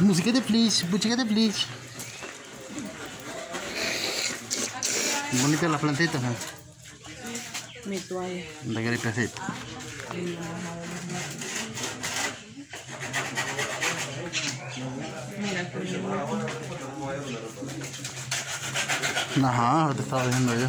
Música de Flish, música de Flish. Bonitas las plantitas, ¿no? Mi toalla. De gripecita. Mira, pues, Ajá, te estaba viendo yo.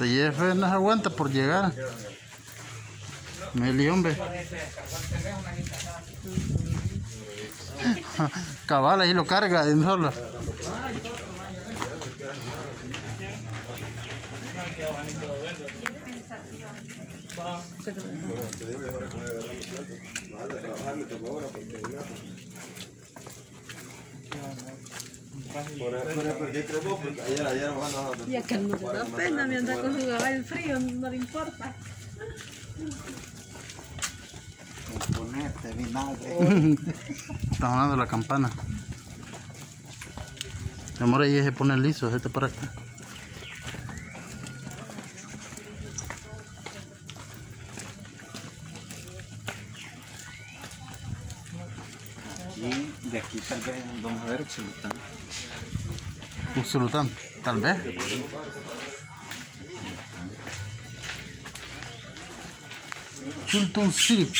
Este Jeff aguanta por llegar. Meli, hombre. Cabal, ahí lo carga de solo. Ya que no le da pena, me anda con su caballo frío, no le importa. Ponete vinagre. Estamos hablando de la campana. Mi amor, ahí se pone liso, este para acá. Y de aquí tal vez vamos a ver. Un sultán, tal vez. Sultan Sirip.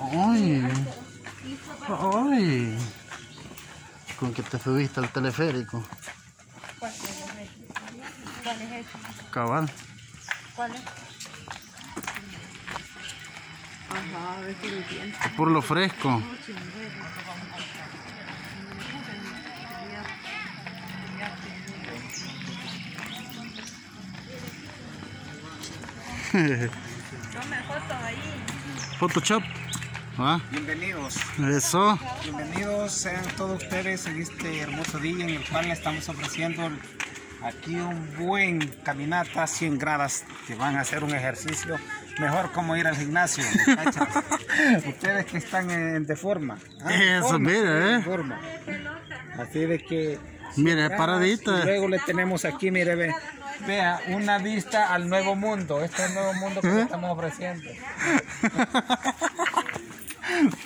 Ay, ay, con que te subiste al teleférico. ¿Cuál es ese? Cabal. ¿Cuál es? Ajá, a ver si lo entiendo. Por lo fresco. Tome fotos ahí. Photoshop. ¿Ah? Bienvenidos. Eso. Bienvenidos sean todos ustedes en este hermoso día en el cual le estamos ofreciendo aquí un buen caminata a 100 gradas que van a hacer un ejercicio mejor como ir al gimnasio. ustedes que están en, de forma. ah, Eso, forma, en eh. forma. Así de que Mire, paradita. y luego le tenemos aquí, mire, ve, vea, una vista al nuevo mundo. Este es el nuevo mundo que le estamos ofreciendo.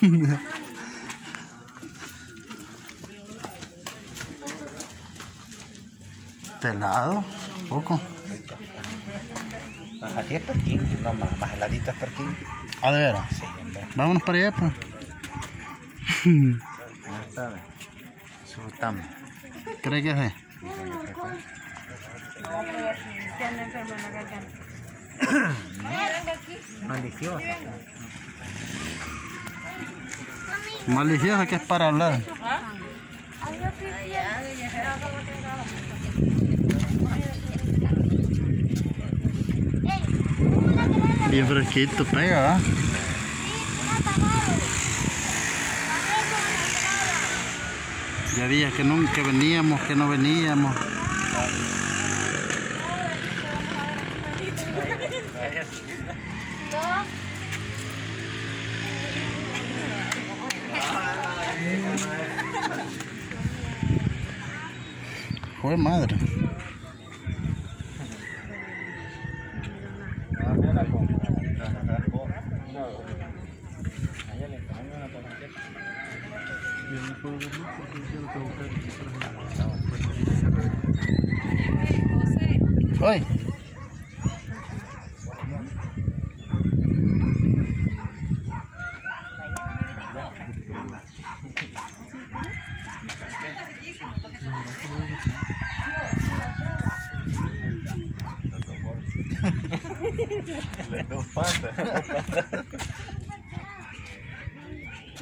¿De lado? Poco. Aquí es Perquín, no más, más heladita es Perquín. Ah, de veras. Sí, hombre. Vámonos para allá, pues. Sabe. Sultán. ¿Cree que es? Tiene enfermo en la garganta. Malicioso. Maliciosa que es para hablar. Bien fresquito, pega, ¿ah? Ya días que nunca veníamos, que no veníamos. Joder madre. មានពូមកគាត់ជិះទៅទៅអើយ Le no pasa.